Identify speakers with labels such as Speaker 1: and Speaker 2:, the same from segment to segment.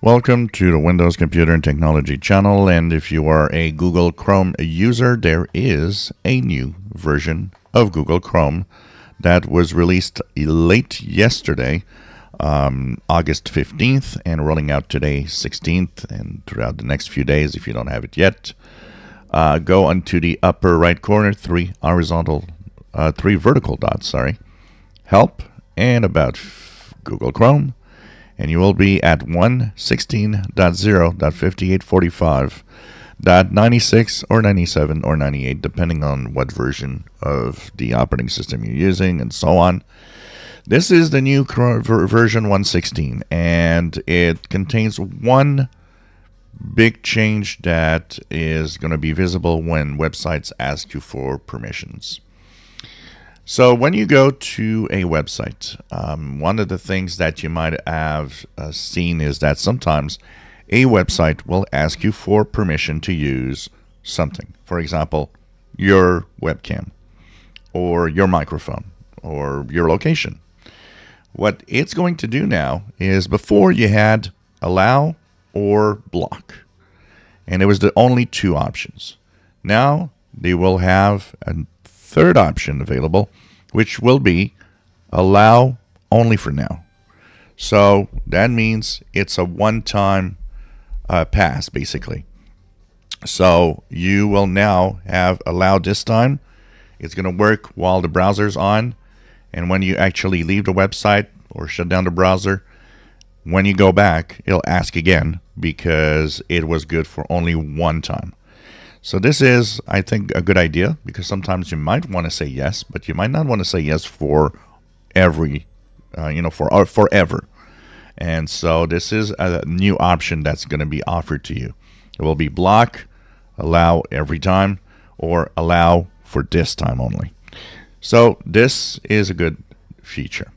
Speaker 1: Welcome to the Windows Computer and Technology channel. And if you are a Google Chrome user, there is a new version of Google Chrome that was released late yesterday, um, August 15th, and rolling out today, 16th, and throughout the next few days if you don't have it yet. Uh, go onto the upper right corner, three horizontal, uh, three vertical dots, sorry, help, and about Google Chrome and you will be at 116.0.5845.96 or 97 or 98, depending on what version of the operating system you're using and so on. This is the new version 116, and it contains one big change that is going to be visible when websites ask you for permissions. So when you go to a website, um, one of the things that you might have uh, seen is that sometimes a website will ask you for permission to use something. For example, your webcam or your microphone or your location. What it's going to do now is before you had allow or block, and it was the only two options. Now they will have a third option available, which will be allow only for now. So that means it's a one time uh, pass, basically. So you will now have allow this time. It's going to work while the browser's on. And when you actually leave the website or shut down the browser, when you go back, it'll ask again because it was good for only one time. So this is, I think, a good idea because sometimes you might want to say yes, but you might not want to say yes for every, uh, you know, for uh, forever. And so this is a new option that's going to be offered to you. It will be block, allow every time, or allow for this time only. So this is a good feature.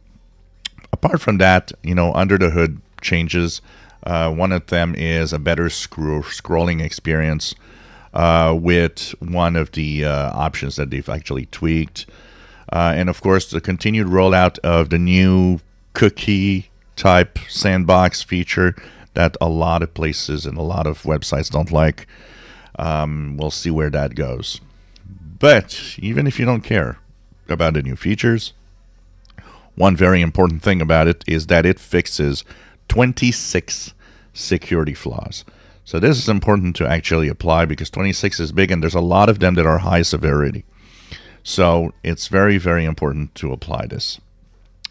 Speaker 1: Apart from that, you know, under the hood changes. Uh, one of them is a better scroll scrolling experience uh, with one of the uh, options that they've actually tweaked. Uh, and of course, the continued rollout of the new cookie type sandbox feature that a lot of places and a lot of websites don't like. Um, we'll see where that goes. But even if you don't care about the new features, one very important thing about it is that it fixes 26 security flaws. So this is important to actually apply because 26 is big and there's a lot of them that are high severity. So it's very, very important to apply this.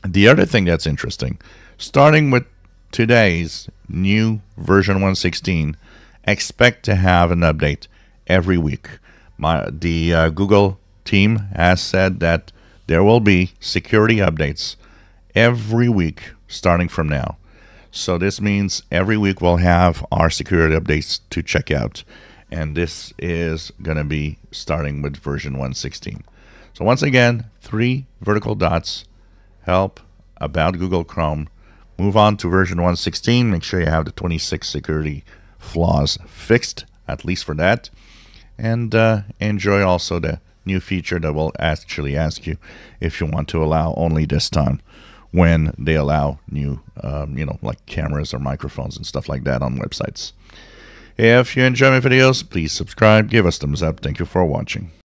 Speaker 1: The other thing that's interesting, starting with today's new version 116, expect to have an update every week. My, the uh, Google team has said that there will be security updates every week starting from now. So this means every week we'll have our security updates to check out. And this is going to be starting with version 116. So once again, three vertical dots, help, about Google Chrome. Move on to version 116. Make sure you have the 26 security flaws fixed, at least for that. And uh, enjoy also the new feature that will actually ask you if you want to allow only this time when they allow new, um, you know, like cameras or microphones and stuff like that on websites. If you enjoy my videos, please subscribe, give us thumbs up. Thank you for watching.